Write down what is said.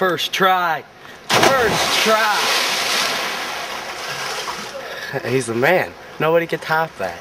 First try. First try. He's the man. Nobody can top that.